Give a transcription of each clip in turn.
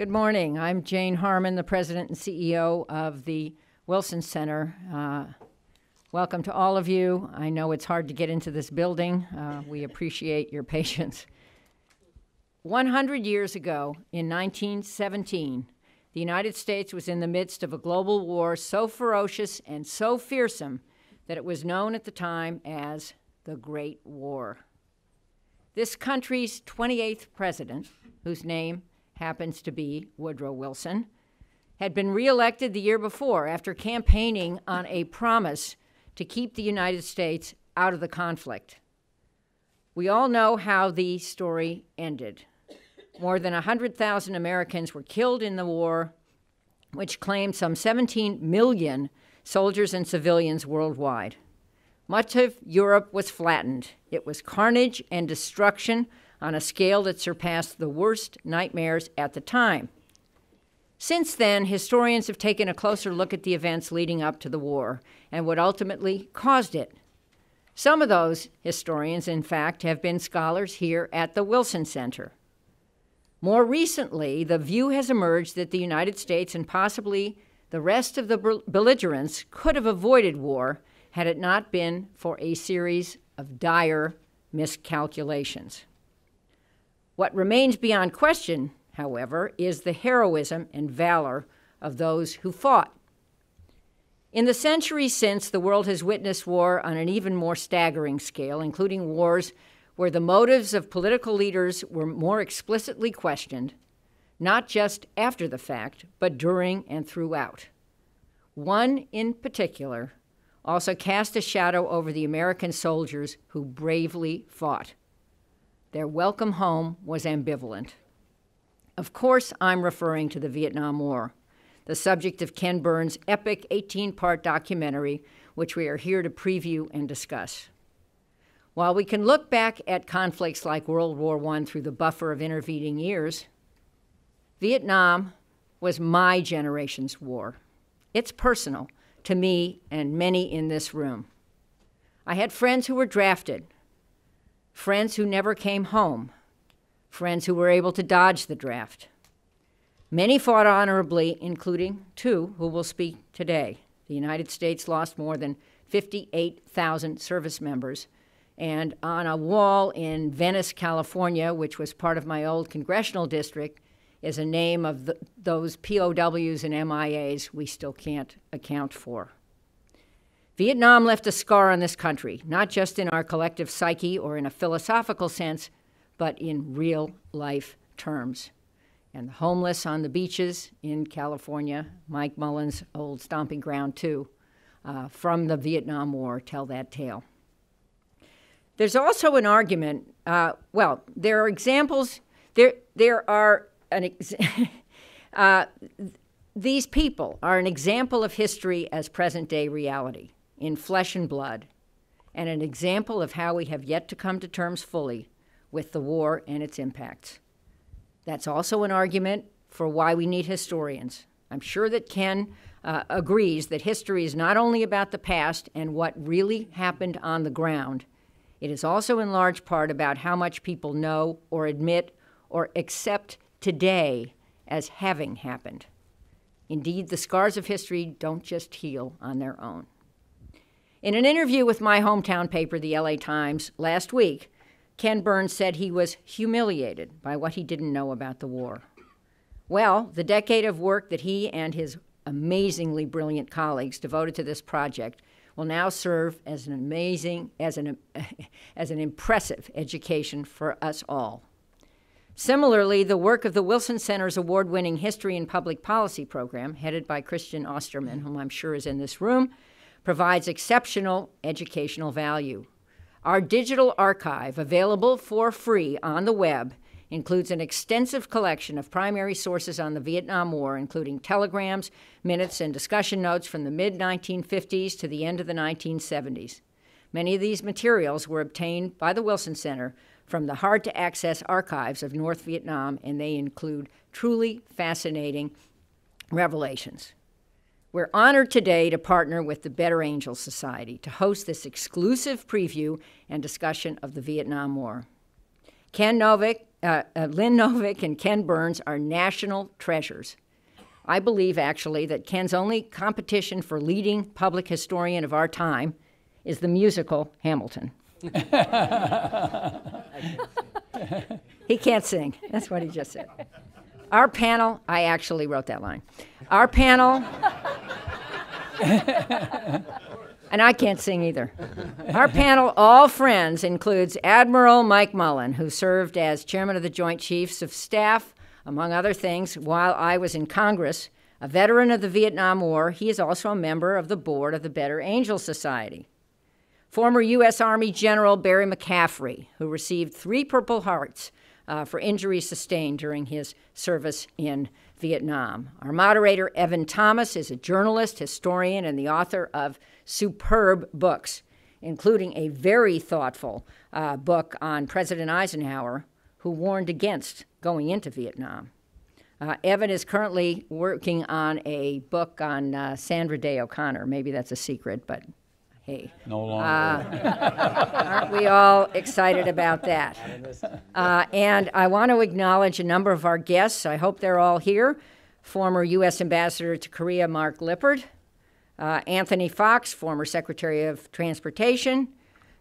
Good morning. I'm Jane Harman, the president and CEO of the Wilson Center. Uh, welcome to all of you. I know it's hard to get into this building. Uh, we appreciate your patience. 100 years ago, in 1917, the United States was in the midst of a global war so ferocious and so fearsome that it was known at the time as the Great War. This country's 28th president, whose name happens to be Woodrow Wilson, had been reelected the year before after campaigning on a promise to keep the United States out of the conflict. We all know how the story ended. More than 100,000 Americans were killed in the war, which claimed some 17 million soldiers and civilians worldwide. Much of Europe was flattened. It was carnage and destruction on a scale that surpassed the worst nightmares at the time. Since then, historians have taken a closer look at the events leading up to the war and what ultimately caused it. Some of those historians, in fact, have been scholars here at the Wilson Center. More recently, the view has emerged that the United States and possibly the rest of the belligerents could have avoided war had it not been for a series of dire miscalculations. What remains beyond question, however, is the heroism and valor of those who fought. In the centuries since, the world has witnessed war on an even more staggering scale, including wars where the motives of political leaders were more explicitly questioned, not just after the fact, but during and throughout. One in particular also cast a shadow over the American soldiers who bravely fought. Their welcome home was ambivalent. Of course, I'm referring to the Vietnam War, the subject of Ken Burns' epic 18 part documentary, which we are here to preview and discuss. While we can look back at conflicts like World War I through the buffer of intervening years, Vietnam was my generation's war. It's personal to me and many in this room. I had friends who were drafted, friends who never came home, friends who were able to dodge the draft. Many fought honorably, including two who will speak today. The United States lost more than 58,000 service members. And on a wall in Venice, California, which was part of my old congressional district, is a name of the, those POWs and MIAs we still can't account for. Vietnam left a scar on this country, not just in our collective psyche or in a philosophical sense, but in real life terms. And the homeless on the beaches in California, Mike Mullen's old stomping ground, too, uh, from the Vietnam War, tell that tale. There's also an argument, uh, well, there are examples, there, there are an ex- uh, these people are an example of history as present day reality in flesh and blood, and an example of how we have yet to come to terms fully with the war and its impacts. That's also an argument for why we need historians. I'm sure that Ken uh, agrees that history is not only about the past and what really happened on the ground, it is also in large part about how much people know or admit or accept today as having happened. Indeed, the scars of history don't just heal on their own. In an interview with my hometown paper, the LA Times, last week, Ken Burns said he was humiliated by what he didn't know about the war. Well, the decade of work that he and his amazingly brilliant colleagues devoted to this project will now serve as an amazing, as an, as an impressive education for us all. Similarly, the work of the Wilson Center's award winning History and Public Policy program, headed by Christian Ostermann, whom I'm sure is in this room, provides exceptional educational value. Our digital archive, available for free on the web, includes an extensive collection of primary sources on the Vietnam War, including telegrams, minutes, and discussion notes from the mid 1950s to the end of the 1970s. Many of these materials were obtained by the Wilson Center from the hard to access archives of North Vietnam, and they include truly fascinating revelations. We're honored today to partner with the Better Angels Society to host this exclusive preview and discussion of the Vietnam War. Ken Novick uh, uh, Lynn Novick and Ken Burns are national treasures. I believe, actually, that Ken's only competition for leading public historian of our time is the musical Hamilton. he can't sing. That's what he just said. Our panel, I actually wrote that line. Our panel, and I can't sing either. Our panel, all friends, includes Admiral Mike Mullen, who served as chairman of the Joint Chiefs of Staff, among other things, while I was in Congress. A veteran of the Vietnam War, he is also a member of the board of the Better Angel Society. Former U.S. Army General Barry McCaffrey, who received three Purple Hearts uh, for injuries sustained during his service in Vietnam. Our moderator, Evan Thomas, is a journalist, historian, and the author of superb books, including a very thoughtful uh, book on President Eisenhower, who warned against going into Vietnam. Uh, Evan is currently working on a book on uh, Sandra Day O'Connor. Maybe that's a secret, but hey. No longer. Aren't we all excited about that? Uh, and I want to acknowledge a number of our guests. I hope they're all here. Former U.S. Ambassador to Korea Mark Lippert, uh, Anthony Foxx, former Secretary of Transportation,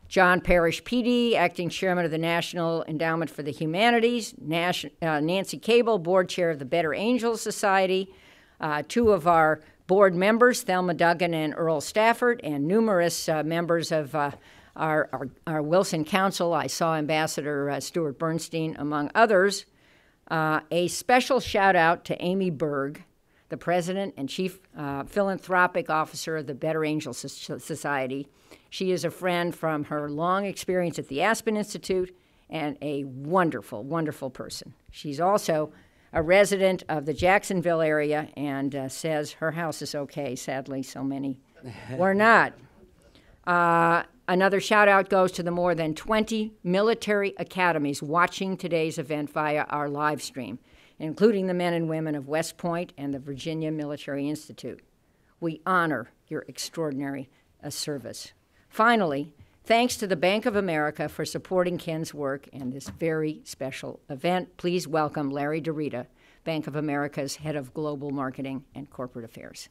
John Parrish, Peede, acting chairman of the National Endowment for the Humanities, Nash, uh, Nancy Cable, board chair of the Better Angels Society, uh, two of our board members, Thelma Duggin and Earl Stafford, and numerous uh, members of uh, our, our, our, Wilson Council. I saw Ambassador uh, Stuart Bernstein, among others. Uh, a special shout out to Amy Berg, the president and chief uh, philanthropic officer of the Better Angels Society. She is a friend from her long experience at the Aspen Institute and a wonderful, wonderful person. She's also a resident of the Jacksonville area and uh, says her house is okay. Sadly, so many were not. Uh, another shout out goes to the more than 20 military academies watching today's event via our live stream, including the men and women of West Point and the Virginia Military Institute. We honor your extraordinary uh, service. Finally, Thanks to the Bank of America for supporting Ken's work and this very special event. Please welcome Larry Di Rita, Bank of America's Head of Global Marketing and Corporate Affairs.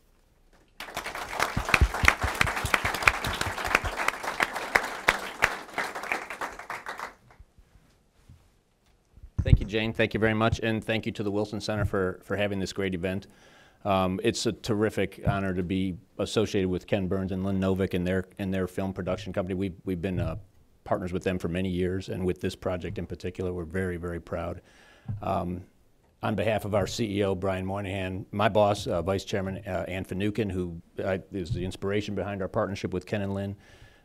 Thank you, Jane. Thank you very much. And thank you to the Wilson Center for, for having this great event. Um, it's a terrific honor to be associated with Ken Burns and Lynn Novick and their and their film production company. We've we've been uh, partners with them for many years, and with this project in particular, we're very very proud. Um, on behalf of our CEO Brian Moynihan, my boss, uh, Vice Chairman uh, Anne Finucane, who uh, is the inspiration behind our partnership with Ken and Lynn,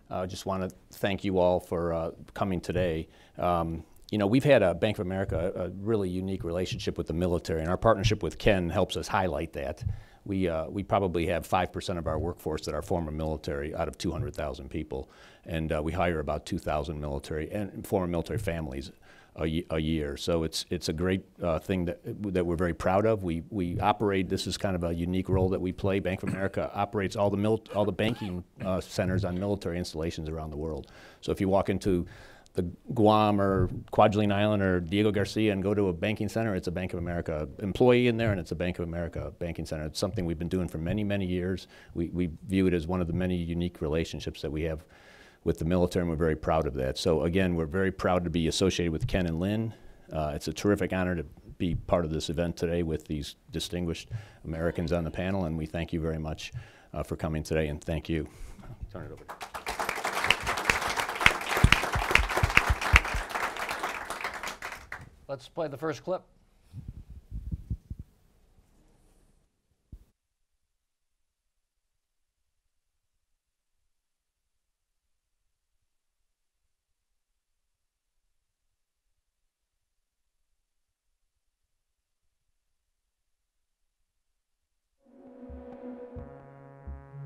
I uh, just want to thank you all for uh, coming today. Um, you know, we've had a Bank of America a really unique relationship with the military, and our partnership with Ken helps us highlight that. We, uh, we probably have 5% of our workforce that are former military out of 200,000 people, and uh, we hire about 2,000 military and former military families a, a year. So it's, it's a great uh, thing that, that we're very proud of. We, we operate, this is kind of a unique role that we play. Bank of America operates all the, mil- all the banking uh, centers on military installations around the world. So if you walk into the Guam or Kwajalein Island or Diego Garcia and go to a banking center, it's a Bank of America employee in there and it's a Bank of America banking center. It's something we've been doing for many, many years. We, we view it as one of the many unique relationships that we have with the military and we're very proud of that. So again, we're very proud to be associated with Ken and Lynn. Uh, it's a terrific honor to be part of this event today with these distinguished Americans on the panel and we thank you very much uh, for coming today and thank you. Turn it over. Let's play the first clip.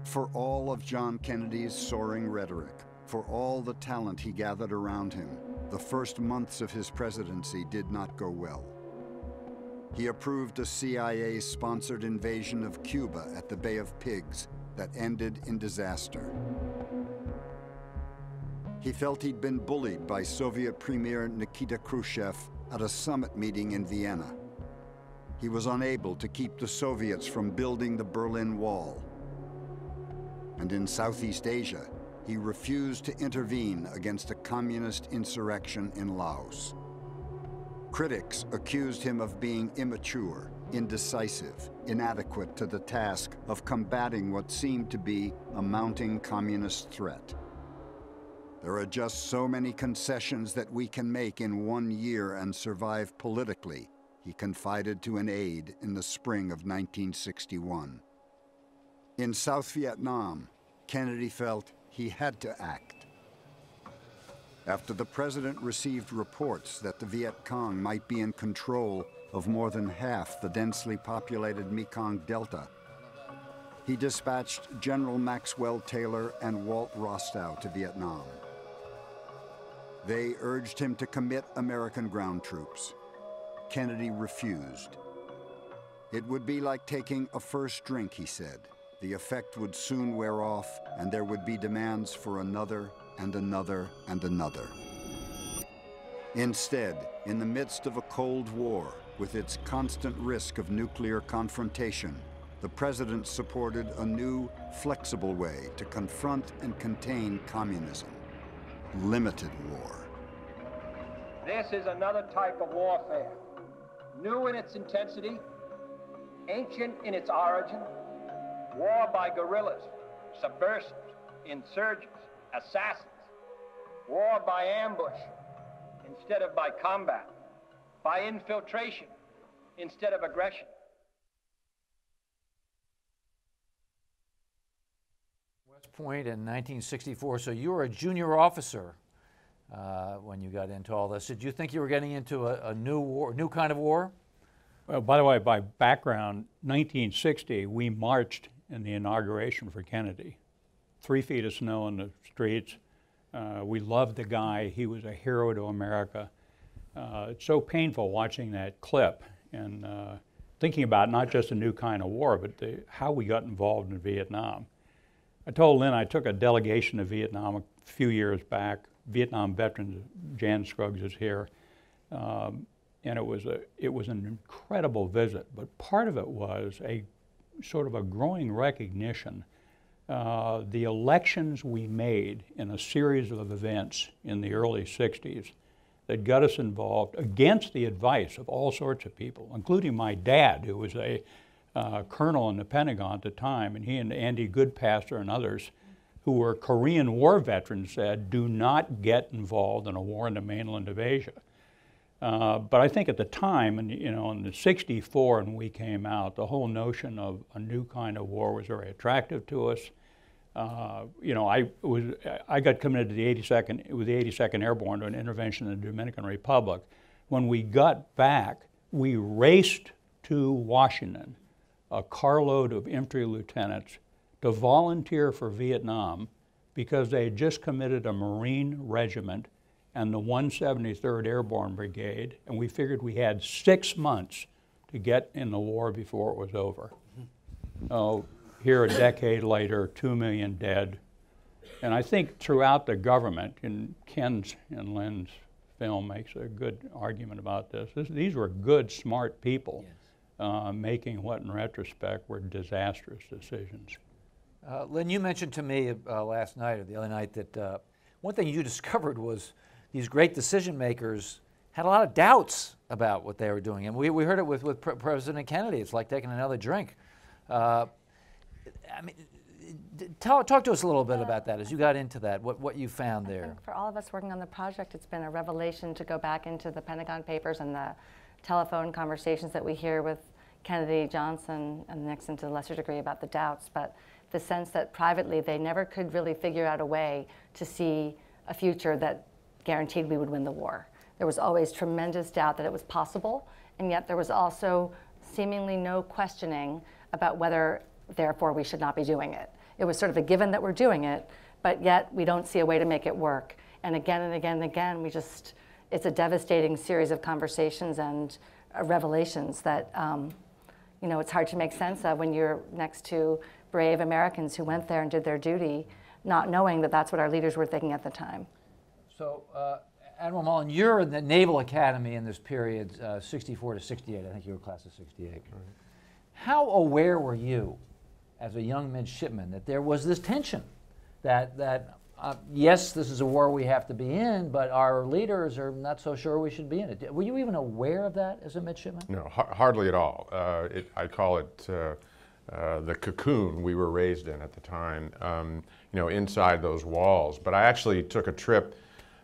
For all of John Kennedy's soaring rhetoric, for all the talent he gathered around him, the first months of his presidency did not go well. He approved a CIA-sponsored invasion of Cuba at the Bay of Pigs that ended in disaster. He felt he'd been bullied by Soviet Premier Nikita Khrushchev at a summit meeting in Vienna. He was unable to keep the Soviets from building the Berlin Wall. And in Southeast Asia, he refused to intervene against a communist insurrection in Laos. Critics accused him of being immature, indecisive, inadequate to the task of combating what seemed to be a mounting communist threat. There are just so many concessions that we can make in one year and survive politically, he confided to an aide in the spring of 1961. In South Vietnam, Kennedy felt he had to act. After the president received reports that the Viet Cong might be in control of more than half the densely populated Mekong Delta, he dispatched General Maxwell Taylor and Walt Rostow to Vietnam. They urged him to commit American ground troops. Kennedy refused. It would be like taking a first drink, he said. The effect would soon wear off, and there would be demands for another and another and another. Instead, in the midst of a Cold War, with its constant risk of nuclear confrontation, the president supported a new, flexible way to confront and contain communism limited war. This is another type of warfare, new in its intensity, ancient in its origin, war by guerrillas, subversives, insurgents, assassins, war by ambush instead of by combat, by infiltration instead of aggression. West Point in 1964. So you were a junior officer uh, when you got into all this. Did you think you were getting into a, a new war, new kind of war? Well, by the way, by background, 1960, we marched in the inauguration for Kennedy. Three feet of snow in the streets. Uh, we loved the guy. He was a hero to America. Uh, it's so painful watching that clip and uh, thinking about not just a new kind of war, but the, how we got involved in Vietnam. I told Lynn I took a delegation to Vietnam a few years back. Vietnam veterans, Jan Scruggs is here. Um, and it was, a, it was an incredible visit, but part of it was a sort of a growing recognition. Uh, the elections we made in a series of events in the early 60s that got us involved against the advice of all sorts of people, including my dad, who was a uh, colonel in the Pentagon at the time, and he and Andy Goodpaster and others who were Korean War veterans said, do not get involved in a war in the mainland of Asia. Uh, but I think at the time, and you know, in the '64 when we came out, the whole notion of a new kind of war was very attractive to us. Uh, you know, I was I got committed to the 82nd with the 82nd Airborne to an intervention in the Dominican Republic. When we got back, we raced to Washington, a carload of infantry lieutenants, to volunteer for Vietnam because they had just committed a Marine regiment and the 173rd Airborne Brigade, and we figured we had six months to get in the war before it was over. Oh, here a decade later, two million dead. And I think throughout the government, and Ken's and Lynn's film makes a good argument about this, this these were good, smart people yes. uh, making what in retrospect were disastrous decisions. Uh, Lynn, you mentioned to me uh, last night or the other night that uh, one thing you discovered was these great decision makers had a lot of doubts about what they were doing. And we, we heard it with, with President Kennedy. It's like taking another drink. Uh, I mean, talk, talk to us a little bit about that as you got into that, what, what you found there. for all of us working on the project, it's been a revelation to go back into the Pentagon Papers and the telephone conversations that we hear with Kennedy, Johnson, and Nixon to a lesser degree about the doubts, but the sense that privately they never could really figure out a way to see a future that guaranteed we would win the war. There was always tremendous doubt that it was possible, and yet there was also seemingly no questioning about whether, therefore, we should not be doing it. It was sort of a given that we're doing it, but yet we don't see a way to make it work. And again and again and again, we just, it's a devastating series of conversations and uh, revelations that, um, you know, it's hard to make sense of when you're next to brave Americans who went there and did their duty, not knowing that that's what our leaders were thinking at the time. So, uh, Admiral Mullen, you're in the Naval Academy in this period, uh, 64 to 68. I think you were class of 68. How aware were you, as a young midshipman, that there was this tension? That, that uh, yes, this is a war we have to be in, but our leaders are not so sure we should be in it. Were you even aware of that as a midshipman? No, har- hardly at all. Uh, it, I call it uh, uh, the cocoon we were raised in at the time, um, you know, inside those walls. But I actually took a trip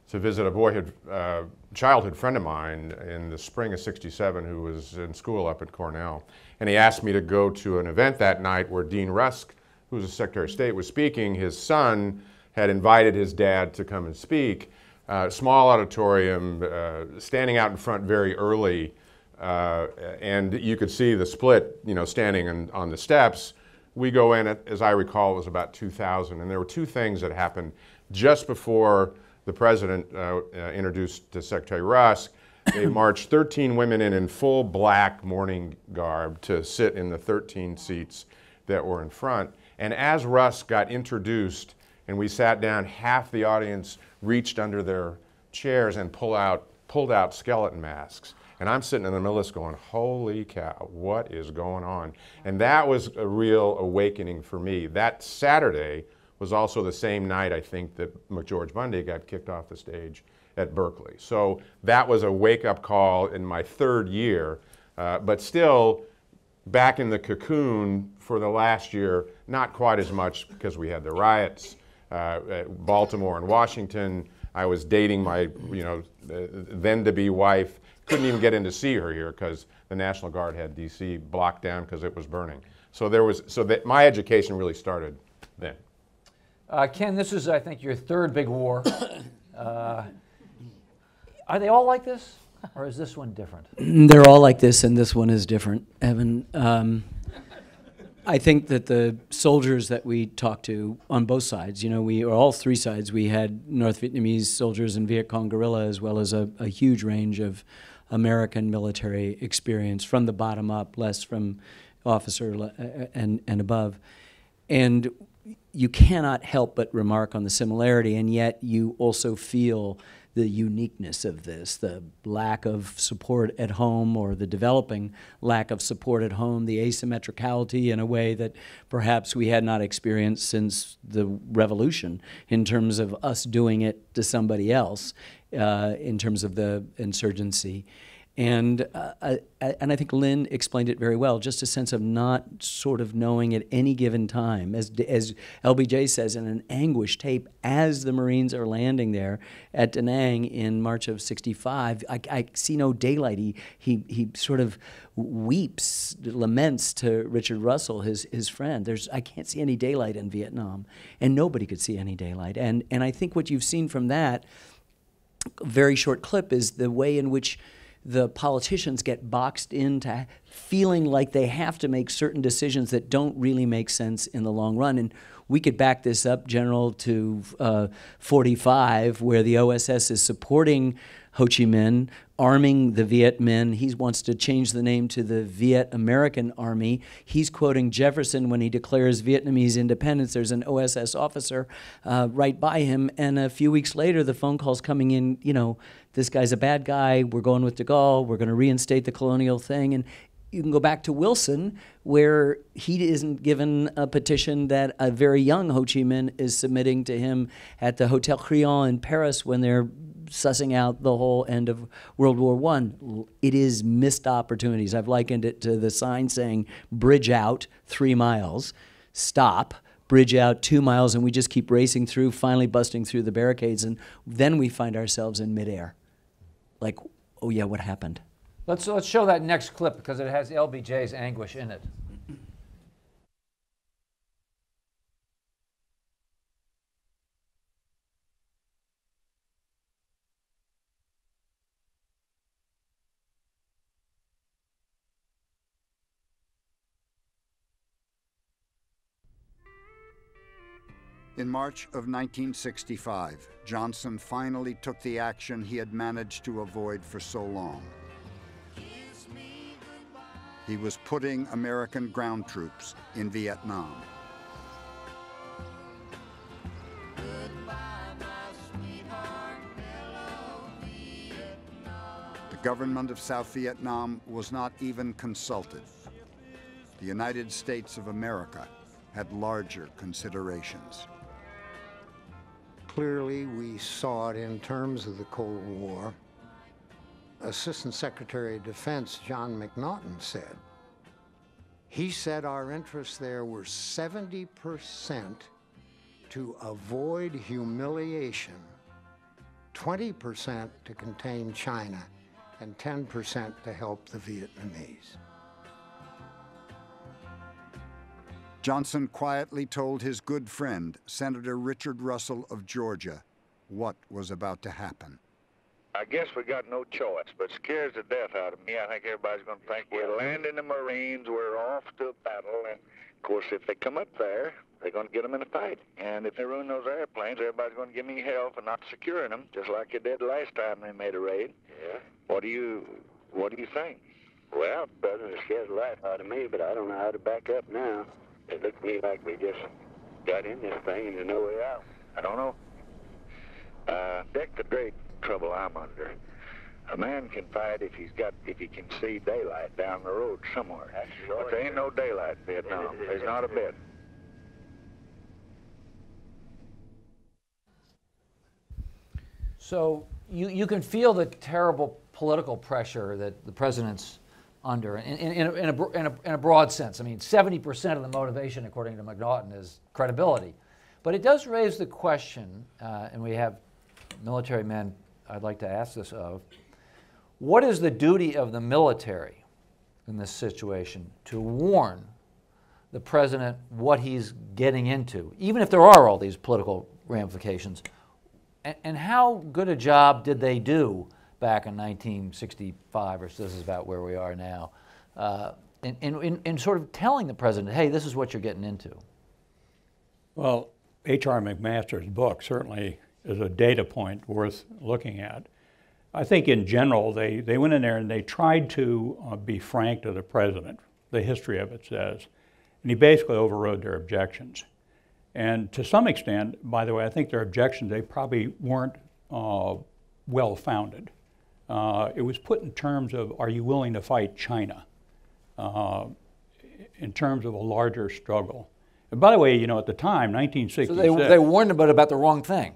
to visit a boyhood, uh, childhood friend of mine in the spring of 67 who was in school up at Cornell. And he asked me to go to an event that night where Dean Rusk, who was the Secretary of State, was speaking. His son had invited his dad to come and speak. Uh, small auditorium, uh, standing out in front very early, uh, and you could see the split, you know, standing on, on the steps. We go in, at, as I recall, it was about 2000, and there were two things that happened just before the president uh, uh, introduced to Secretary Rusk. They marched 13 women in in full black mourning garb to sit in the 13 seats that were in front. And as Rusk got introduced, and we sat down, half the audience reached under their chairs and pull out, pulled out skeleton masks. And I'm sitting in the middle of this going, holy cow, what is going on? And that was a real awakening for me. That Saturday was also the same night, I think, that McGeorge Bundy got kicked off the stage at Berkeley. So that was a wake up call in my third year, uh, but still back in the cocoon for the last year, not quite as much because we had the riots uh, at Baltimore and Washington. I was dating my, you know, then to be wife. Couldn't even get in to see her here because the National Guard had D.C. blocked down because it was burning. So there was, so that my education really started then. Uh, Ken, this is, I think, your third big war. Uh, are they all like this, or is this one different? They're all like this, and this one is different, Evan. Um, I think that the soldiers that we talked to on both sides, you know, we or all three sides, we had North Vietnamese soldiers and Viet Cong guerrilla, as well as a, a huge range of American military experience from the bottom up, less from officer uh, and and above, and you cannot help but remark on the similarity, and yet you also feel the uniqueness of this, the lack of support at home or the developing lack of support at home, the asymmetricality in a way that perhaps we had not experienced since the revolution in terms of us doing it to somebody else uh, in terms of the insurgency. And, uh, I, and I think Lynn explained it very well, just a sense of not sort of knowing at any given time, as, as LBJ says in an anguish tape, as the Marines are landing there at Da Nang in March of 65, I, I see no daylight. He, he, he sort of weeps, laments to Richard Russell, his, his friend. There's, I can't see any daylight in Vietnam. And nobody could see any daylight. And, and I think what you've seen from that very short clip is the way in which the politicians get boxed into feeling like they have to make certain decisions that don't really make sense in the long run. And we could back this up, General, to uh, 45, where the OSS is supporting Ho Chi Minh, arming the Viet Minh. He wants to change the name to the Viet American Army. He's quoting Jefferson when he declares Vietnamese independence. There's an OSS officer uh, right by him, and a few weeks later, the phone call's coming in, you know, this guy's a bad guy. We're going with de Gaulle. We're going to reinstate the colonial thing. And you can go back to Wilson, where he isn't given a petition that a very young Ho Chi Minh is submitting to him at the Hotel Crillon in Paris when they're sussing out the whole end of World War One. It is missed opportunities. I've likened it to the sign saying "Bridge out three miles, stop." Bridge out two miles, and we just keep racing through, finally busting through the barricades, and then we find ourselves in midair. Like, oh yeah, what happened? Let's, let's show that next clip because it has LBJ's anguish in it. In March of 1965, Johnson finally took the action he had managed to avoid for so long. He was putting American ground troops in Vietnam. The government of South Vietnam was not even consulted. The United States of America had larger considerations. Clearly, we saw it in terms of the Cold War. Assistant Secretary of Defense John McNaughton said, he said our interests there were 70% to avoid humiliation, 20% to contain China, and 10% to help the Vietnamese. Johnson quietly told his good friend, Senator Richard Russell of Georgia, what was about to happen. I guess we got no choice, but scares the death out of me. I think everybody's going to think we're landing the Marines, we're off to a battle, and of course, if they come up there, they're going to get them in a fight. And if they ruin those airplanes, everybody's going to give me hell for not securing them, just like they did last time they made a raid. Yeah. What do you, what do you think? Well, it scares the life out of me, but I don't know how to back up now. It looks to me like we just got in this thing and there's no way out. I don't know. Uh, that's the great trouble I'm under. A man can fight if he's got if he can see daylight down the road somewhere. But there ain't no daylight in Vietnam. There's not a bit. So you, you can feel the terrible political pressure that the president's under in, in, in, a, in, a, in, a, in a broad sense. I mean, 70% of the motivation, according to McNaughton, is credibility. But it does raise the question, uh, and we have military men I'd like to ask this of what is the duty of the military in this situation to warn the president what he's getting into, even if there are all these political ramifications? And, and how good a job did they do back in 1965, or so this is about where we are now, uh, in, in, in sort of telling the president, hey, this is what you're getting into? Well, H.R. McMaster's book certainly is a data point worth looking at. I think in general, they, they went in there and they tried to uh, be frank to the president, the history of it says, and he basically overrode their objections. And to some extent, by the way, I think their objections, they probably weren't uh, well founded. Uh, it was put in terms of, are you willing to fight China? Uh, in terms of a larger struggle. And by the way, you know, at the time, 1966. So they, they warned about, about the wrong thing.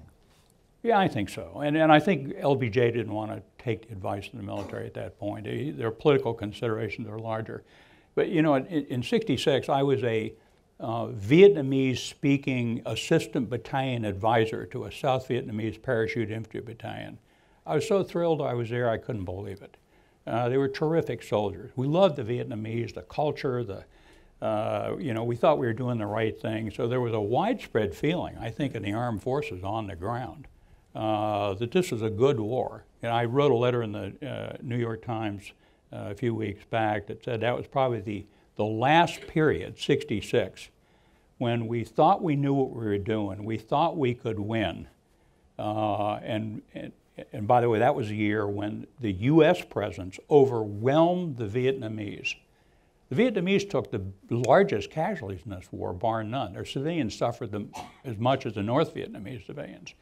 Yeah, I think so. And, and I think LBJ didn't want to take advice from the military at that point. their political considerations are larger. But, you know, in, in 66, I was a uh, Vietnamese speaking assistant battalion advisor to a South Vietnamese parachute infantry battalion. I was so thrilled I was there, I couldn't believe it. Uh, they were terrific soldiers. We loved the Vietnamese, the culture, the, uh, you know, we thought we were doing the right thing. So there was a widespread feeling, I think, in the armed forces on the ground uh, that this was a good war. And I wrote a letter in the uh, New York Times uh, a few weeks back that said that was probably the, the last period, 66, when we thought we knew what we were doing. We thought we could win. And, and and by the way, that was a year when the U.S. presence overwhelmed the Vietnamese. The Vietnamese took the largest casualties in this war, bar none. Their civilians suffered as much as the North Vietnamese civilians.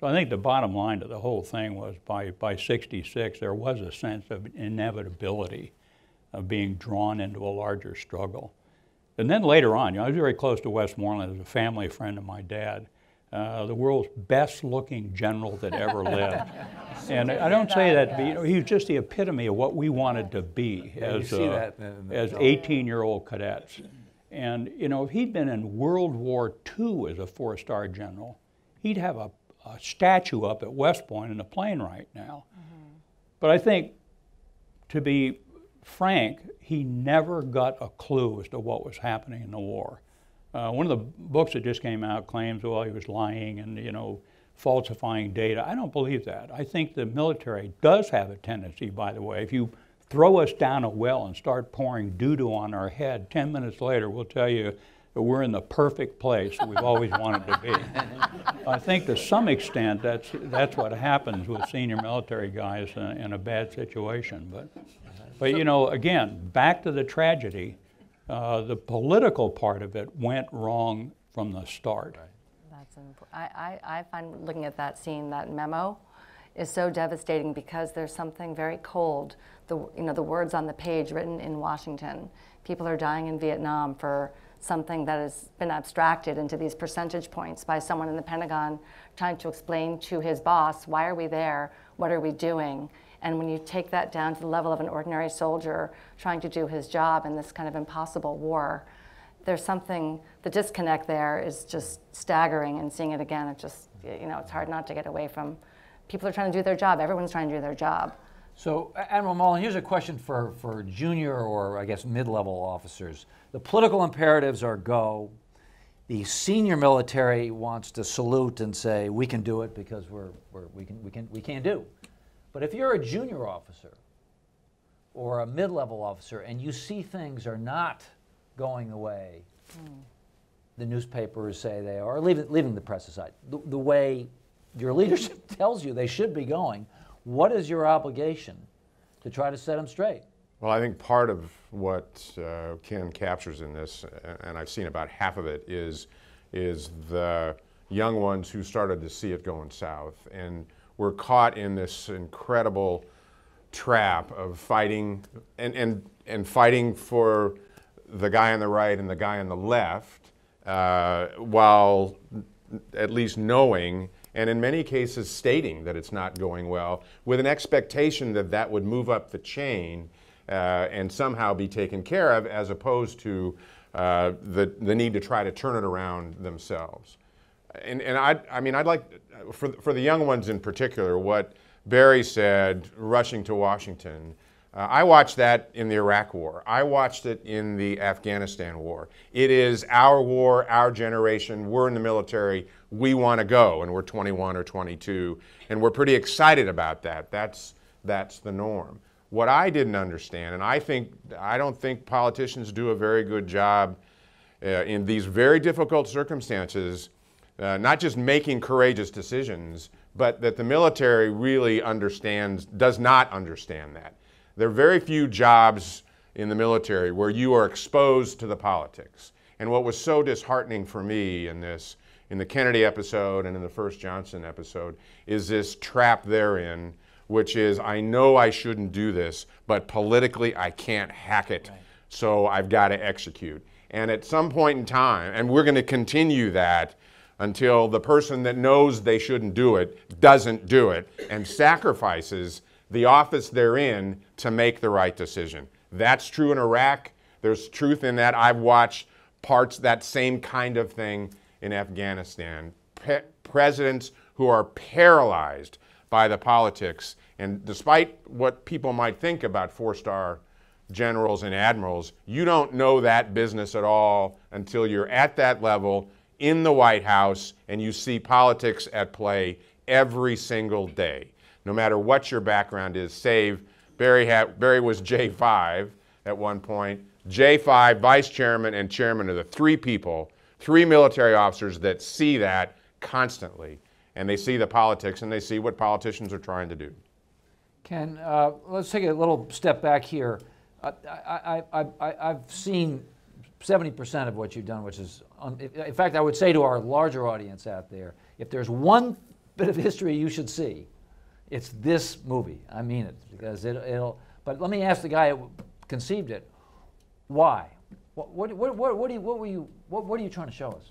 So I think the bottom line to the whole thing was by, by 66, there was a sense of inevitability of being drawn into a larger struggle. And then later on, you know, I was very close to Westmoreland as a family friend of my dad. Uh, the world's best looking general that ever lived. and I don't say that, but, you know, he was just the epitome of what we wanted to be as, uh, as 18 year old cadets. And, you know, if he'd been in World War II as a four star general, he'd have a, a, statue up at West Point in a plane right now. Mm-hmm. But I think, to be frank, he never got a clue as to what was happening in the war. Uh, one of the books that just came out claims, well, he was lying and, you know, falsifying data. I don't believe that. I think the military does have a tendency, by the way. If you throw us down a well and start pouring doo-doo on our head, 10 minutes later, we'll tell you that we're in the perfect place we've always wanted to be. I think to some extent that's, that's what happens with senior military guys in, in a bad situation. But, but, you know, again, back to the tragedy uh, the political part of it went wrong from the start. That's important. I, I, I find looking at that scene, that memo, is so devastating because there's something very cold. The, you know, the words on the page written in Washington. People are dying in Vietnam for something that has been abstracted into these percentage points by someone in the Pentagon trying to explain to his boss, why are we there? What are we doing? And when you take that down to the level of an ordinary soldier trying to do his job in this kind of impossible war, there's something, the disconnect there is just staggering. And seeing it again, it just, you know, it's hard not to get away from people are trying to do their job. Everyone's trying to do their job. So, Admiral Mullen, here's a question for, for junior or I guess mid level officers. The political imperatives are go. The senior military wants to salute and say, we can do it because we're, we're, we, can, we, can, we can do. But if you're a junior officer or a mid level officer and you see things are not going the way mm. the newspapers say they are, leaving, leaving the press aside, the, the way your leadership tells you they should be going, what is your obligation to try to set them straight? Well, I think part of what uh, Ken captures in this, and I've seen about half of it, is is the young ones who started to see it going south and were caught in this incredible trap of fighting and, and, and fighting for the guy on the right and the guy on the left, uh, while at least knowing and in many cases stating that it's not going well, with an expectation that that would move up the chain uh, and somehow be taken care of, as opposed to uh, the, the need to try to turn it around themselves. And, and I, I mean, I'd like, for, for the young ones in particular, what Barry said, rushing to Washington, uh, I watched that in the Iraq War. I watched it in the Afghanistan War. It is our war, our generation. We're in the military. We want to go, and we're 21 or 22, and we're pretty excited about that. That's that's the norm. What I didn't understand, and I think I don't think politicians do a very good job uh, in these very difficult circumstances, uh, not just making courageous decisions, but that the military really understands, does not understand that. There are very few jobs in the military where you are exposed to the politics. And what was so disheartening for me in this, in the Kennedy episode and in the first Johnson episode, is this trap therein which is I know I shouldn't do this, but politically I can't hack it. Right. So I've got to execute. And at some point in time, and we're going to continue that until the person that knows they shouldn't do it doesn't do it and sacrifices the office they're in to make the right decision. That's true in Iraq. There's truth in that. I've watched parts that same kind of thing in Afghanistan. Pe- presidents who are paralyzed by the politics. And despite what people might think about four star generals and admirals, you don't know that business at all until you're at that level in the White House and you see politics at play every single day, no matter what your background is. Save Barry, Barry was J5 at one point. J5, vice chairman, and chairman are the three people, three military officers that see that constantly and they see the politics and they see what politicians are trying to do. Ken, uh, let's take a little step back here. I, have seen 70% of what you've done, which is, in fact, I would say to our larger audience out there, if there's one bit of history you should see, it's this movie. I mean it, because it, will But let me ask the guy who conceived it, why? What, what, what, what, what, you, what were you, what, what are you trying to show us?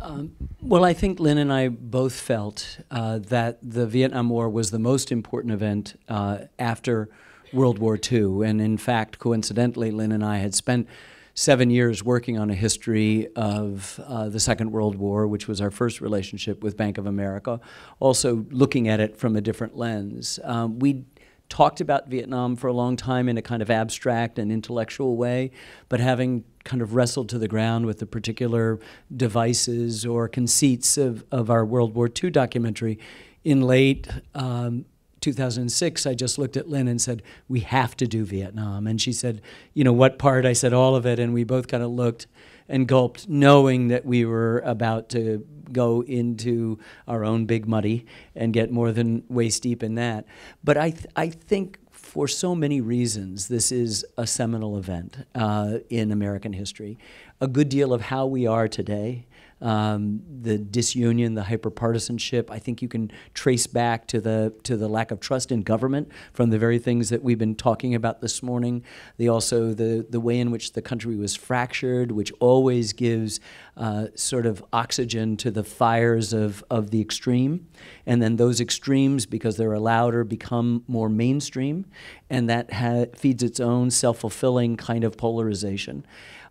Um, well, I think Lynn and I both felt uh, that the Vietnam War was the most important event uh, after World War II. And in fact, coincidentally, Lynn and I had spent seven years working on a history of uh, the Second World War, which was our first relationship with Bank of America, also looking at it from a different lens. Um, we talked about Vietnam for a long time in a kind of abstract and intellectual way, but having kind of wrestled to the ground with the particular devices or conceits of, of our World War II documentary, in late um, 2006, I just looked at Lynn and said, We have to do Vietnam. And she said, You know, what part? I said, All of it. And we both kind of looked and gulped, knowing that we were about to go into our own big muddy and get more than waist deep in that. But I, th- I think for so many reasons, this is a seminal event uh, in American history. A good deal of how we are today um, the disunion, the hyperpartisanship. I think you can trace back to the to the lack of trust in government from the very things that we've been talking about this morning. The also the the way in which the country was fractured, which always gives uh, sort of oxygen to the fires of of the extreme, and then those extremes, because they're louder, become more mainstream, and that ha- feeds its own self fulfilling kind of polarization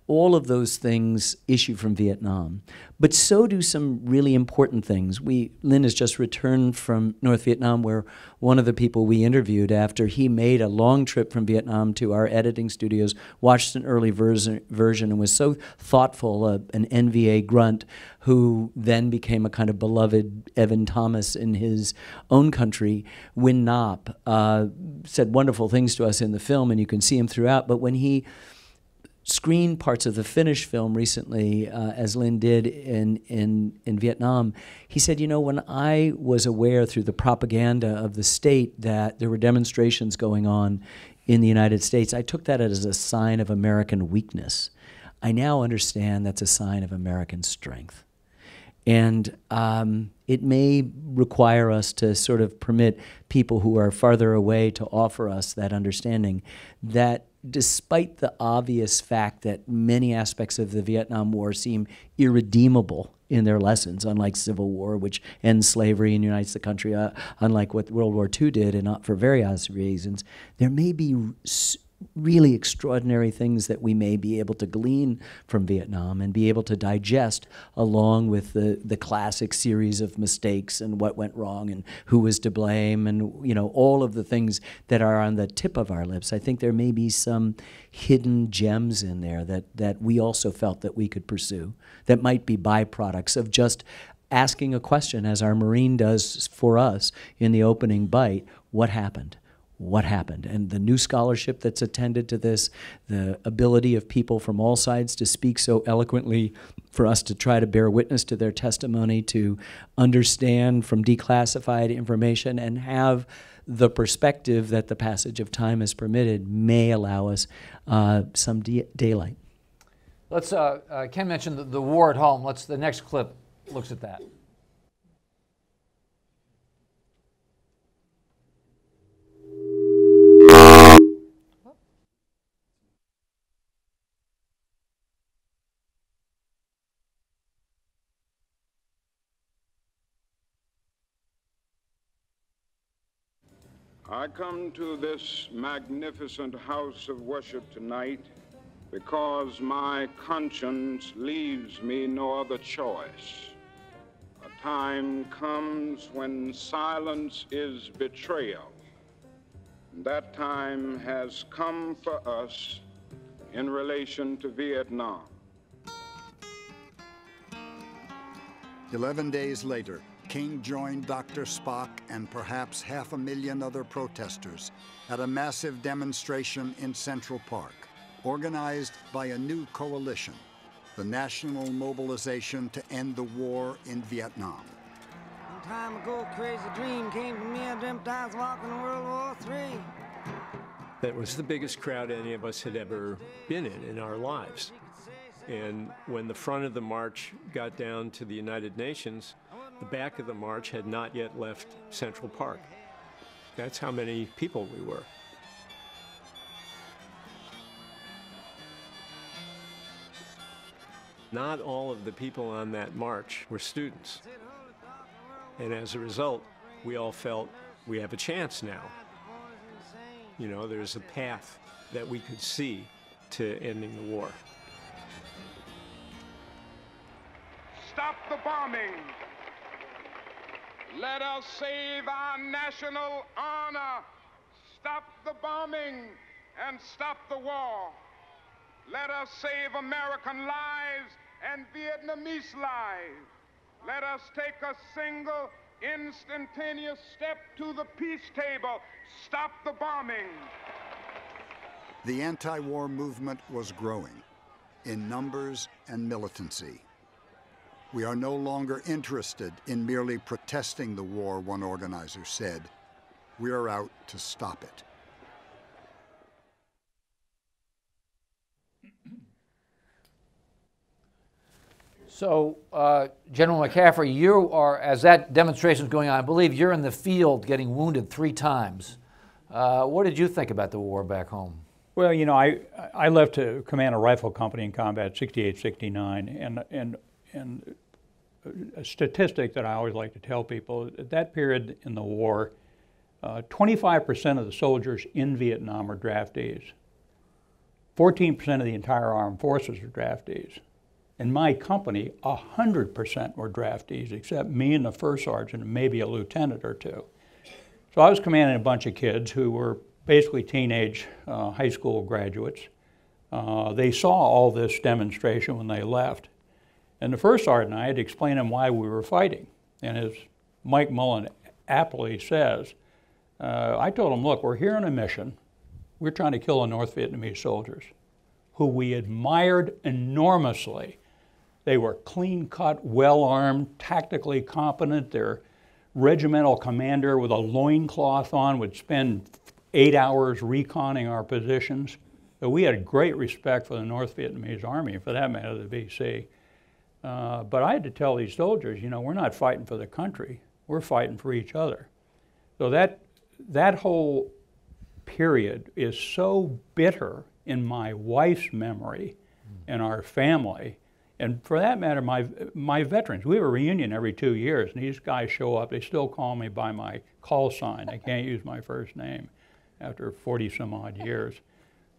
all of those things issue from Vietnam. But so do some really important things. We Lynn has just returned from North Vietnam, where one of the people we interviewed after he made a long trip from Vietnam to our editing studios watched an early version, version and was so thoughtful, uh, an NVA grunt who then became a kind of beloved Evan Thomas in his own country. Win Nop uh, said wonderful things to us in the film, and you can see him throughout. But when he screened parts of the Finnish film recently, uh, as Lynn did in, in, in Vietnam, he said, You know, when I was aware through the propaganda of the state that there were demonstrations going on in the United States, I took that as a sign of American weakness. I now understand that's a sign of American strength. And um, it may require us to sort of permit people who are farther away to offer us that understanding that despite the obvious fact that many aspects of the Vietnam War seem irredeemable in their lessons, unlike Civil War, which ends slavery and unites the country, uh, unlike what World War II did, and not for various reasons, there may be really extraordinary things that we may be able to glean from Vietnam and be able to digest along with the, the classic series of mistakes and what went wrong and who was to blame and you know all of the things that are on the tip of our lips. I think there may be some hidden gems in there that, that we also felt that we could pursue that might be byproducts of just asking a question as our Marine does for us in the opening bite, what happened? What happened. And the new scholarship that's attended to this, the ability of people from all sides to speak so eloquently for us to try to bear witness to their testimony, to understand from declassified information and have the perspective that the passage of time has permitted may allow us uh, some daylight. Let's, uh, uh, Ken mentioned the, the war at home. Let's, the next clip looks at that. I come to this magnificent house of worship tonight because my conscience leaves me no other choice. A time comes when silence is betrayal. That time has come for us in relation to Vietnam. Eleven days later, King joined Dr. Spock and perhaps half a million other protesters at a massive demonstration in Central Park, organized by a new coalition, the National Mobilization to End the War in Vietnam. Some time ago, crazy dream came to me. I dreamt I was walking World War III. That was the biggest crowd any of us had ever been in in our lives. And when the front of the march got down to the United Nations, the back of the march had not yet left Central Park. That's how many people we were. Not all of the people on that march were students. And as a result, we all felt we have a chance now. You know, there's a path that we could see to ending the war. Stop the bombing! Let us save our national honor. Stop the bombing and stop the war. Let us save American lives and Vietnamese lives. Let us take a single instantaneous step to the peace table. Stop the bombing. The anti war movement was growing in numbers and militancy. We are no longer interested in merely protesting the war, one organizer said. We are out to stop it. So, uh, General McCaffrey, you are, as that demonstration is going on, I believe you're in the field getting wounded three times. Uh, what did you think about the war back home? Well, you know, I, I left to command a rifle company in combat 68, 69, and, and, and a statistic that I always like to tell people, at that period in the war, 25% uh, of the soldiers in Vietnam are draftees. 14% of the entire armed forces are draftees. In my company, 100% were draftees, except me and the first sergeant and maybe a lieutenant or two. So I was commanding a bunch of kids who were basically teenage uh, high school graduates. Uh, they saw all this demonstration when they left. And the first sergeant and I had to explain them why we were fighting. And as Mike Mullen aptly says, uh, I told him, look, we're here on a mission. We're trying to kill the North Vietnamese soldiers who we admired enormously. They were clean cut, well armed, tactically competent. Their regimental commander with a loincloth on would spend eight hours reconning our positions. We had great respect for the North Vietnamese Army, for that matter, the VC. Uh, but I had to tell these soldiers, you know, we're not fighting for the country, we're fighting for each other. So that, that whole period is so bitter in my wife's memory and our family and for that matter, my, my veterans, we have a reunion every two years, and these guys show up. They still call me by my call sign. I can't use my first name after 40 some odd years.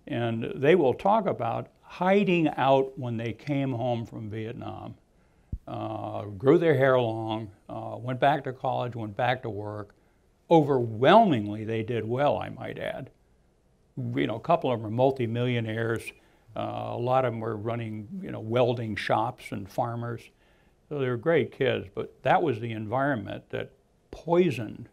And they will talk about hiding out when they came home from Vietnam, uh, grew their hair long, uh, went back to college, went back to work. Overwhelmingly, they did well, I might add. You know, a couple of them are multimillionaires uh, a lot of them were running, you know, welding shops and farmers. So they were great kids, but that was the environment that poisoned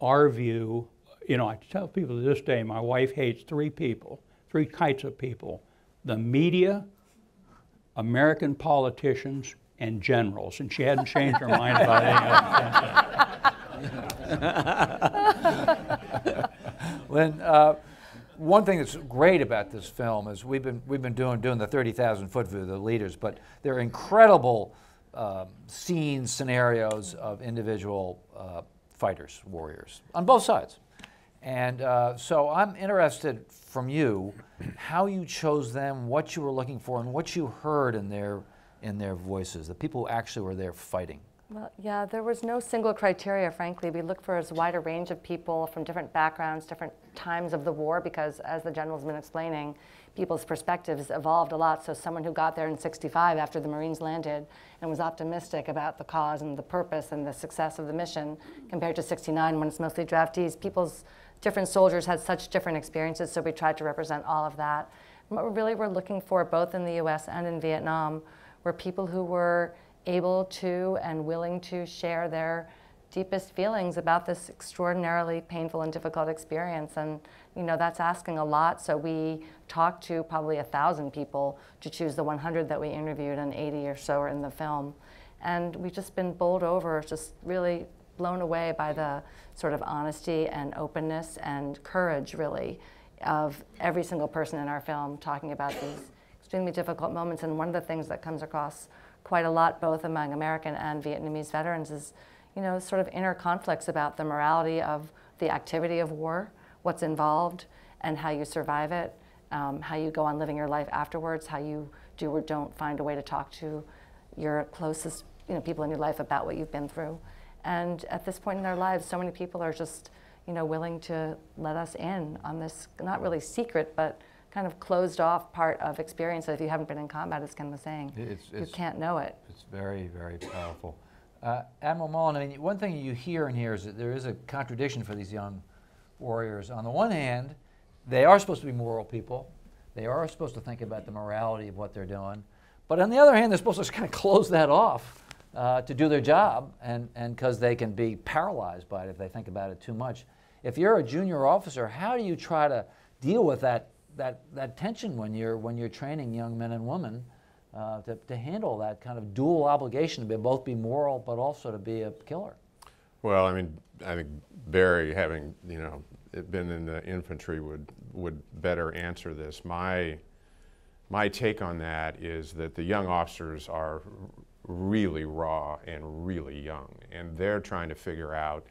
our view. You know, I tell people to this day, my wife hates three people, three kinds of people the media, American politicians, and generals. And she hadn't changed her mind about anything. when, uh, one thing that's great about this film is we've been we've been doing doing the thirty thousand foot view, of the leaders, but they're incredible um, scenes, scenarios of individual uh, fighters, warriors on both sides, and uh, so I'm interested from you how you chose them, what you were looking for, and what you heard in their in their voices, the people who actually were there fighting. Well, yeah, there was no single criteria, frankly. We looked for as wide a range of people from different backgrounds, different times of the war, because as the general's been explaining, people's perspectives evolved a lot. So someone who got there in 65 after the Marines landed and was optimistic about the cause and the purpose and the success of the mission compared to 69 when it's mostly draftees, people's different soldiers had such different experiences, so we tried to represent all of that. What we really were looking for, both in the US and in Vietnam, were people who were able to and willing to share their deepest feelings about this extraordinarily painful and difficult experience. And, you know, that's asking a lot. So we talked to probably a thousand people to choose the 100 that we interviewed and 80 or so are in the film. And we've just been bowled over, just really blown away by the sort of honesty and openness and courage, really, of every single person in our film talking about these extremely difficult moments. And one of the things that comes across quite a lot, both among American and Vietnamese veterans, is you know sort of inner conflicts about the morality of the activity of war, what's involved, and how you survive it, um, how you go on living your life afterwards, how you do or don't find a way to talk to your closest you know people in your life about what you've been through. And at this point in their lives, so many people are just you know willing to let us in on this not really secret, but kind of closed off part of experience if you haven't been in combat, as Ken was saying, it's, you can't know it. It's very, very powerful. Uh, Admiral Mullen, I mean, one thing you hear in here is that there is a contradiction for these young warriors. On the one hand, they are supposed to be moral people. They are supposed to think about the morality of what they're doing. But on the other hand, they're supposed to just kind of close that off uh, to do their job, and because they can be paralyzed by it if they think about it too much. If you're a junior officer, how do you try to deal with that that, that tension when you're, when you're training young men and women uh, to, to handle that kind of dual obligation to be, both be moral but also to be a killer. Well, I mean, I think Barry, having you know been in the infantry, would would better answer this. My my take on that is that the young officers are really raw and really young, and they're trying to figure out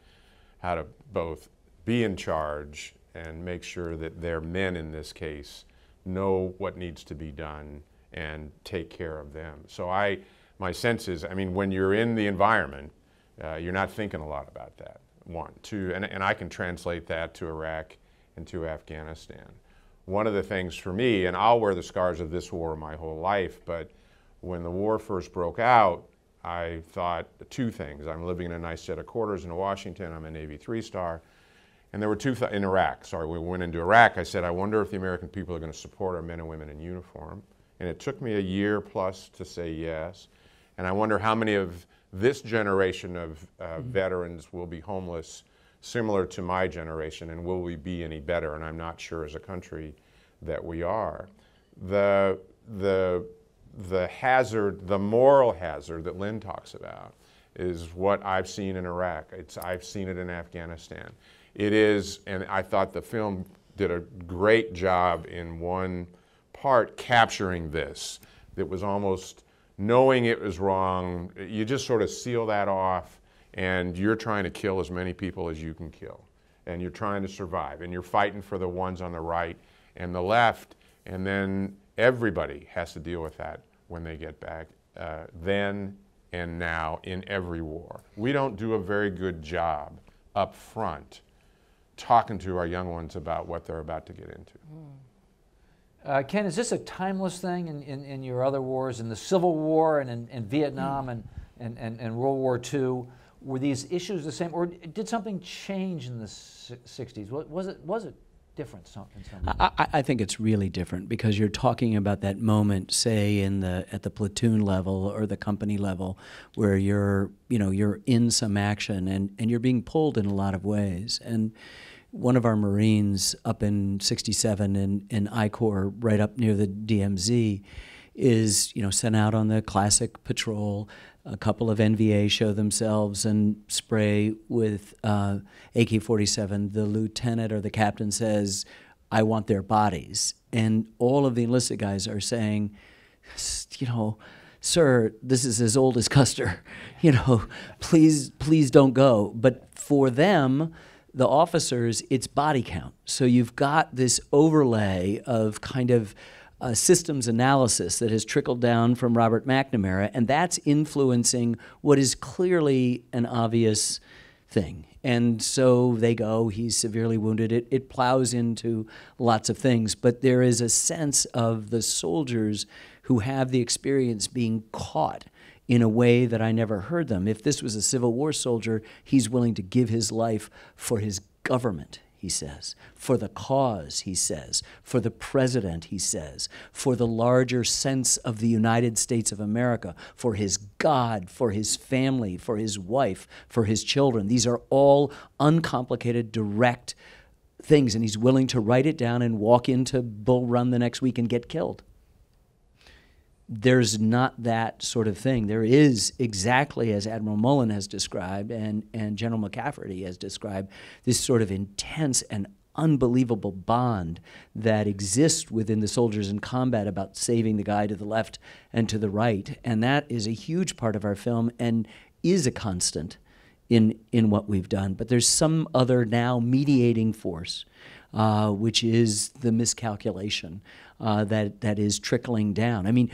how to both be in charge and make sure that their men in this case know what needs to be done and take care of them. So I, my sense is, I mean, when you're in the environment, uh, you're not thinking a lot about that. One, two, and, and I can translate that to Iraq and to Afghanistan. One of the things for me, and I'll wear the scars of this war my whole life, but when the war first broke out, I thought two things. I'm living in a nice set of quarters in Washington. I'm a Navy three star. And there were two, th- in Iraq, sorry, we went into Iraq. I said, I wonder if the American people are going to support our men and women in uniform. And it took me a year plus to say yes. And I wonder how many of this generation of uh, mm-hmm. veterans will be homeless similar to my generation, and will we be any better? And I'm not sure as a country that we are. The, the the hazard, the moral hazard that Lynn talks about is what I've seen in Iraq. It's, I've seen it in Afghanistan. It is, and I thought the film did a great job in one part capturing this. That was almost knowing it was wrong. You just sort of seal that off, and you're trying to kill as many people as you can kill. And you're trying to survive, and you're fighting for the ones on the right and the left, and then Everybody has to deal with that when they get back, uh, then and now in every war. We don't do a very good job up front talking to our young ones about what they're about to get into. Uh, Ken, is this a timeless thing in, in, in, your other wars, in the Civil War and in, in Vietnam and, and, and, and, World War II? Were these issues the same, or did something change in the 60s? Was it, was it different some, in some I, I, think it's really different because you're talking about that moment, say in the at the platoon level or the company level, where you're you know you're in some action and and you're being pulled in a lot of ways. And one of our Marines up in '67 in in I Corps, right up near the DMZ, is you know sent out on the classic patrol a couple of NVA show themselves and spray with uh, AK 47, the lieutenant or the captain says, I want their bodies. And all of the enlisted guys are saying, you know, sir, this is as old as Custer. You know, please, please don't go. But for them, the officers, it's body count. So you've got this overlay of kind of uh, systems analysis that has trickled down from Robert McNamara, and that's influencing what is clearly an obvious thing. And so they go, he's severely wounded. It, it plows into lots of things, but there is a sense of the soldiers who have the experience being caught in a way that I never heard them. If this was a Civil War soldier, he's willing to give his life for his government he says, for the cause, he says, for the president, he says, for the larger sense of the United States of America, for his God, for his family, for his wife, for his children. These are all uncomplicated, direct things, and he's willing to write it down and walk into Bull Run the next week and get killed there's not that sort of thing. There is exactly as Admiral Mullen has described and, and General McCaffrey has described this sort of intense and unbelievable bond that exists within the soldiers in combat about saving the guy to the left and to the right. And that is a huge part of our film and is a constant in, in what we've done. But there's some other now mediating force, uh, which is the miscalculation uh, that that is trickling down. I mean,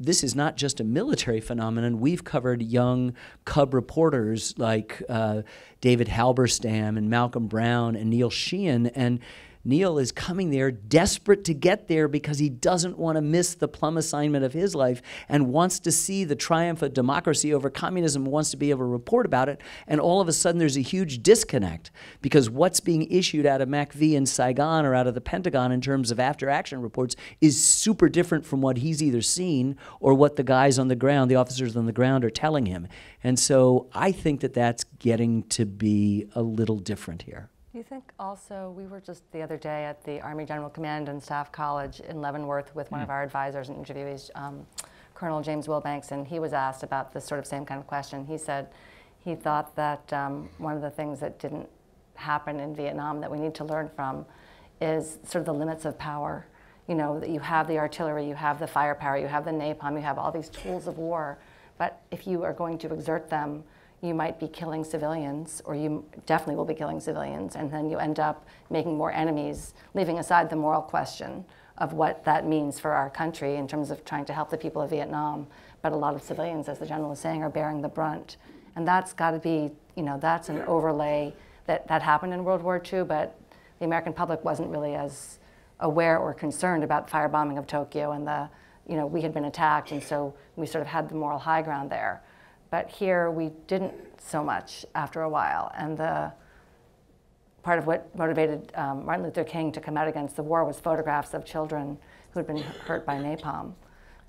this is not just a military phenomenon. We've covered young cub reporters like uh, David Halberstam and Malcolm Browne and Neil Sheehan and Neil is coming there desperate to get there because he doesn't want to miss the plum assignment of his life and wants to see the triumph of democracy over communism, wants to be able to report about it. And all of a sudden, there's a huge disconnect because what's being issued out of MACV in Saigon or out of the Pentagon in terms of after action reports is super different from what he's either seen or what the guys on the ground, the officers on the ground, are telling him. And so I think that that's getting to be a little different here. Do you think also, we were just the other day at the Army General Command and Staff College in Leavenworth with one mm. of our advisors and interviewees, um, Colonel James Wilbanks, and he was asked about this sort of same kind of question. He said he thought that um, one of the things that didn't happen in Vietnam that we need to learn from is sort of the limits of power you know, that you have the artillery, you have the firepower, you have the napalm, you have all these tools of war. But if you are going to exert them, you might be killing civilians, or you definitely will be killing civilians, and then you end up making more enemies, leaving aside the moral question of what that means for our country in terms of trying to help the people of Vietnam. But a lot of civilians, as the general was saying, are bearing the brunt. And that's got to be, you know, that's an overlay that, that happened in World War II, but the American public wasn't really as aware or concerned about firebombing of Tokyo and the, you know, we had been attacked, and so we sort of had the moral high ground there. But here we didn't so much after a while. And the part of what motivated um, Martin Luther King to come out against the war was photographs of children who had been hurt by napalm.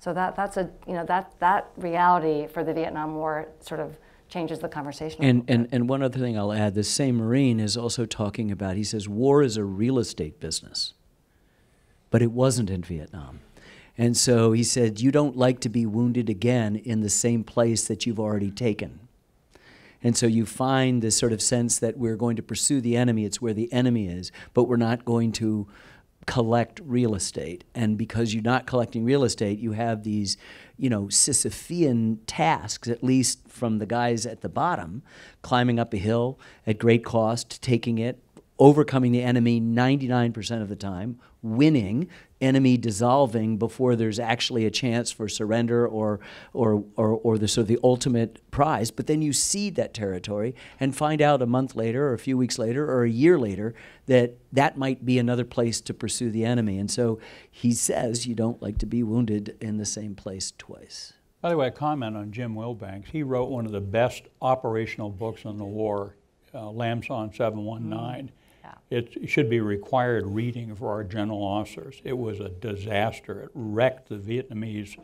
So that, that's a, you know, that, that reality for the Vietnam War sort of changes the conversation. And, and, and one other thing I'll add, the same Marine is also talking about, he says, war is a real estate business. But it wasn't in Vietnam. And so he said, You don't like to be wounded again in the same place that you've already taken. And so you find this sort of sense that we're going to pursue the enemy, it's where the enemy is, but we're not going to collect real estate. And because you're not collecting real estate, you have these, you know, Sisyphean tasks, at least from the guys at the bottom, climbing up a hill at great cost, taking it, overcoming the enemy 99% of the time, winning, enemy dissolving before there's actually a chance for surrender or, or, or, or the sort of the ultimate prize. But then you cede that territory and find out a month later or a few weeks later or a year later that that might be another place to pursue the enemy. And so he says you don't like to be wounded in the same place twice. By the way, a comment on Jim Wilbanks. He wrote one of the best operational books on the war, uh, Lam Son 719. Mm. It should be required reading for our general officers. It was a disaster. It wrecked the Vietnamese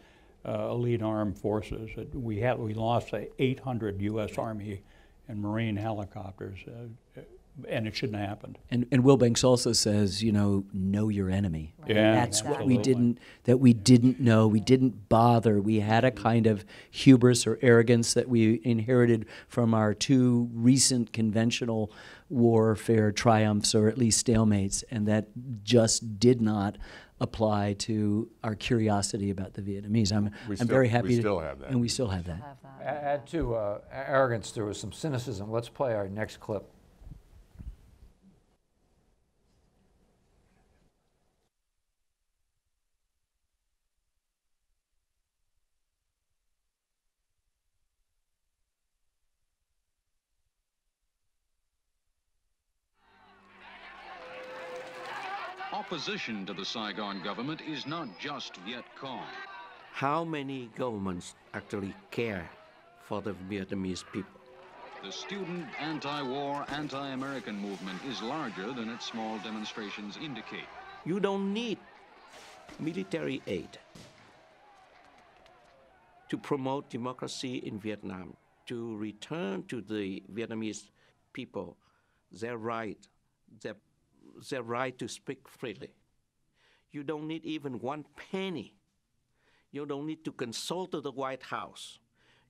uh, elite armed forces. It, we had we lost uh, 800 U.S. Army and Marine helicopters, uh, and it shouldn't have happened. And, and Wilbanks also says, you know, know your enemy. Right. Yeah, that's what we didn't that we didn't know. We didn't bother. We had a kind of hubris or arrogance that we inherited from our two recent conventional warfare triumphs or at least stalemates, and that just did not apply to our curiosity about the Vietnamese. I'm, we I'm still, very happy. We to, still have that. And we still have that. Have that. Add to uh, arrogance, there was some cynicism. Let's play our next clip. Opposition to the Saigon government is not just Viet Cong. How many governments actually care for the Vietnamese people? The student anti-war, anti-American movement is larger than its small demonstrations indicate. You don't need military aid to promote democracy in Vietnam, to return to the Vietnamese people their right, their the right to speak freely. You don't need even one penny. You don't need to consult the White House.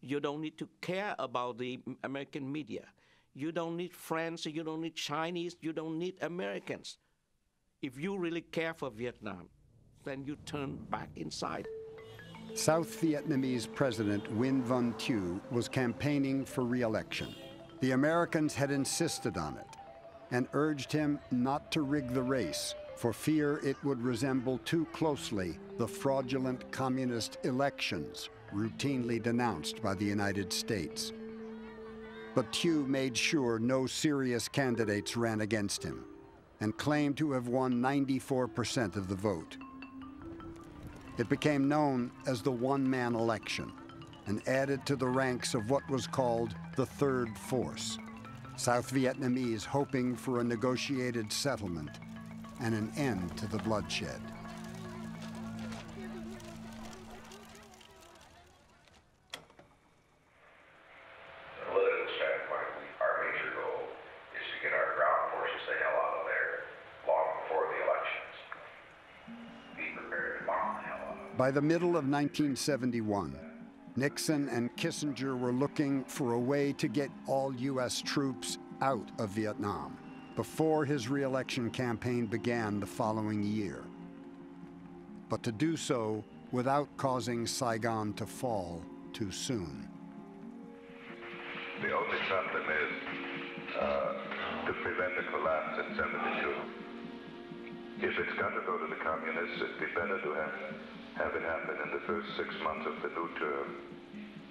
You don't need to care about the American media. You don't need friends. You don't need Chinese. You don't need Americans. If you really care for Vietnam, then you turn back inside. South Vietnamese President Nguyen Van Thieu was campaigning for re-election. The Americans had insisted on it and urged him not to rig the race for fear it would resemble too closely the fraudulent communist elections routinely denounced by the United States. But Thieu made sure no serious candidates ran against him and claimed to have won 94% of the vote. It became known as the one-man election and added to the ranks of what was called the Third Force. South Vietnamese hoping for a negotiated settlement and an end to the bloodshed. By the middle of 1971, Nixon and Kissinger were looking for a way to get all U.S. troops out of Vietnam before his reelection campaign began the following year. but to do so without causing Saigon to fall too soon. The only problem is uh, to prevent a collapse in 72. If it's got to go to the communists, it'd be better to have, have it happen in the first six months of the new term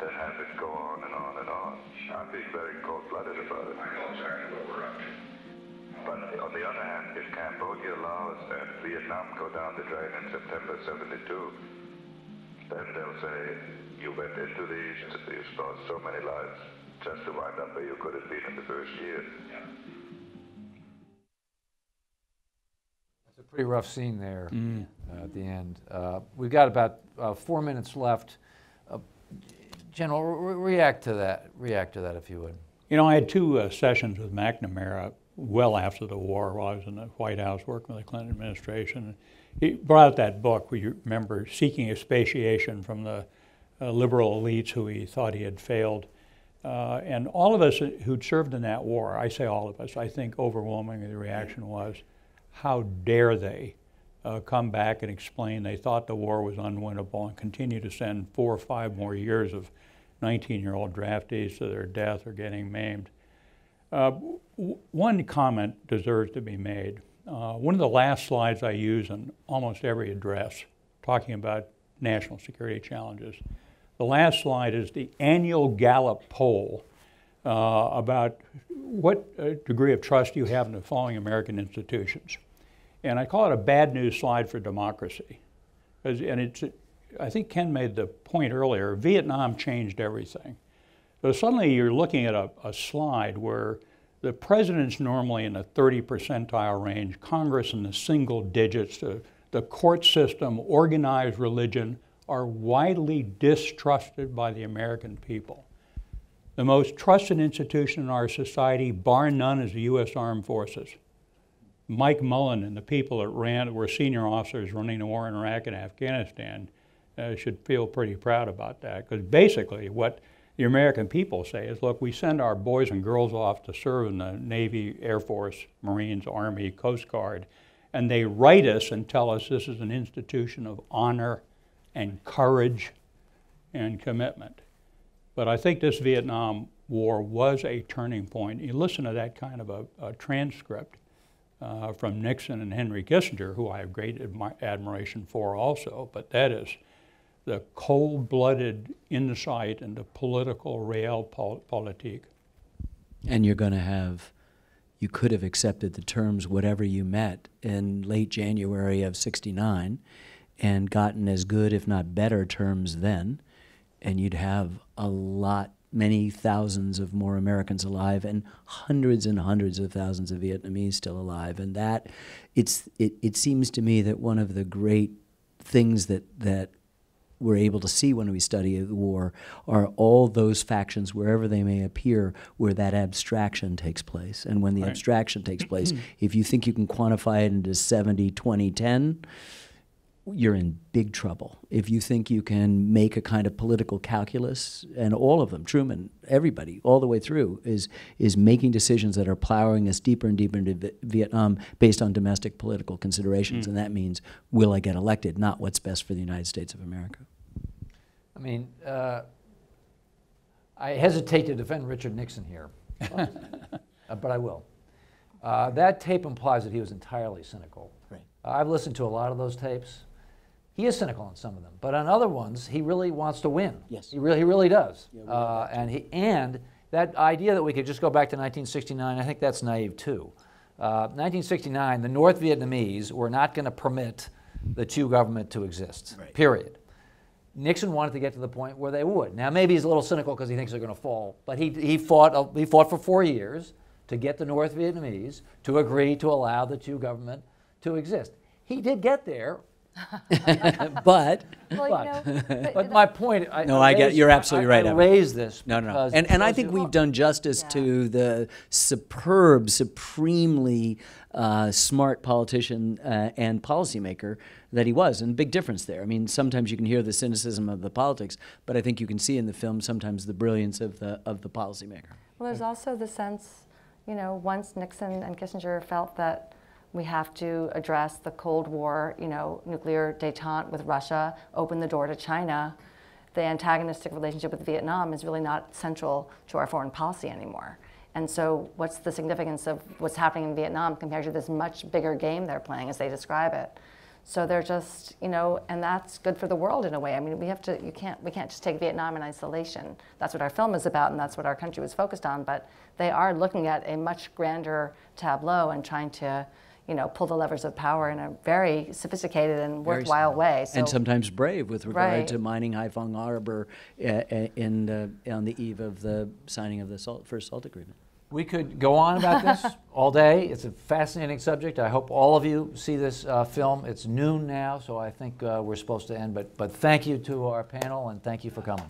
than have it go on and on and on. I'm being very cold-blooded about it. I know exactly what we're up to. But on the other hand, if Cambodia, Laos, and Vietnam go down the drain in September 72, then they'll say, you went into these, you lost so many lives just to wind up where you could have been in the first year. It's a pretty rough scene there uh, at the end. Uh, we've got about uh, four minutes left. Uh, General, re- react to that. React to that, if you would. You know, I had two uh, sessions with McNamara well after the war while I was in the White House working with the Clinton administration. He brought out that book, we remember, Seeking Expatiation from the uh, liberal elites who he thought he had failed. Uh, and all of us who'd served in that war, I say all of us, I think overwhelmingly the reaction was, how dare they uh, come back and explain they thought the war was unwinnable and continue to send four or five more years of 19 year old draftees to their death or getting maimed. Uh, one comment deserves to be made. Uh, one of the last slides I use in almost every address, talking about national security challenges, the last slide is the annual Gallup poll uh, about what uh, degree of trust you have in the following American institutions. And I call it a bad news slide for democracy. And it's, I think Ken made the point earlier Vietnam changed everything. So suddenly you're looking at a, a slide where the president's normally in the 30 percentile range, Congress in the single digits, the, the court system, organized religion are widely distrusted by the American people. The most trusted institution in our society, bar none, is the U.S. Armed Forces. Mike Mullen and the people that ran, were senior officers running the war in Iraq and Afghanistan, uh, should feel pretty proud about that. Because basically, what the American people say is look, we send our boys and girls off to serve in the Navy, Air Force, Marines, Army, Coast Guard, and they write us and tell us this is an institution of honor and courage and commitment. But I think this Vietnam War was a turning point. You listen to that kind of a, a transcript uh, from Nixon and Henry Kissinger, who I have great admi- admiration for also, but that is the cold blooded insight into political realpolitik. And you're going to have, you could have accepted the terms, whatever you met in late January of 69, and gotten as good, if not better, terms then. And you'd have a lot, many thousands of more Americans alive, and hundreds and hundreds of thousands of Vietnamese still alive. And that, it's, it, it seems to me that one of the great things that, that we're able to see when we study the war are all those factions, wherever they may appear, where that abstraction takes place. And when the Right. abstraction takes place, if you think you can quantify it into 70, 20, 10, you're in big trouble. If you think you can make a kind of political calculus, and all of them, Truman, everybody, all the way through, is is making decisions that are plowing us deeper and deeper into Vi- Vietnam based on domestic political considerations, Mm. and that means will I get elected, not what's best for the United States of America. I mean, uh, I hesitate to defend Richard Nixon here, but I will. Uh, that tape implies that he was entirely cynical. Right. I've listened to a lot of those tapes. He is cynical on some of them, but on other ones, he really wants to win. Yes. he really, he really does. Yeah, uh, and he and that idea that we could just go back to 1969, I think that's naive too. Uh, 1969, the North Vietnamese were not going to permit the two government to exist. Right. Period. Nixon wanted to get to the point where they would. Now, maybe he's a little cynical because he thinks they're going to fall, but he, he, fought, uh, he fought for four years to get the North Vietnamese to agree to allow the two government to exist. He did get there, but Well, but, you know, but- but my point. I, No, I get. raised- You're absolutely I- right. I Evan. raised this. No, no, no. because- And and I because think you- we've done justice to the superb, supremely uh, smart politician uh, and policymaker that he was, and big difference there. I mean, sometimes you can hear the cynicism of the politics, but I think you can see in the film sometimes the brilliance of the of the policymaker. Well, there's also the sense, you know, once Nixon and Kissinger felt that We have to address the Cold War, you know, nuclear detente with Russia, open the door to China. The antagonistic relationship with Vietnam is really not central to our foreign policy anymore. And so, what's the significance of what's happening in Vietnam compared to this much bigger game they're playing, as they describe it? So they're just, you know, and that's good for the world in a way. I mean, we have to, you can't, we can't just take Vietnam in isolation. That's what our film is about, and that's what our country was focused on. But they are looking at a much grander tableau and trying to, you know, pull the levers of power in a very sophisticated and worthwhile smart. way. and sometimes brave with regard Right. to mining Haiphong Harbor uh, uh, in the, on the eve of the signing of the SALT, first SALT agreement. We could go on about this all day. It's a fascinating subject. I hope all of you see this uh, film. It's noon now, so I think uh, we're supposed to end. But, but thank you to our panel and thank you for coming.